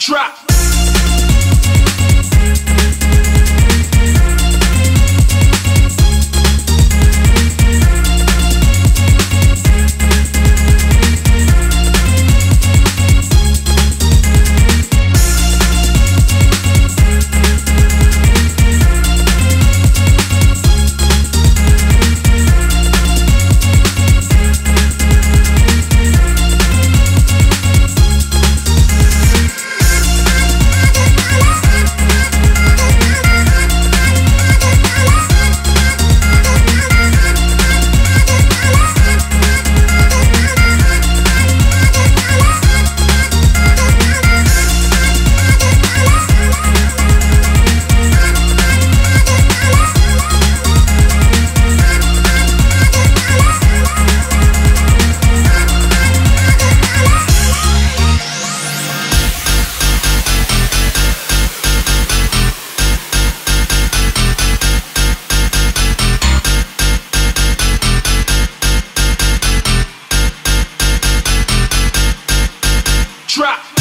Trap. Drop.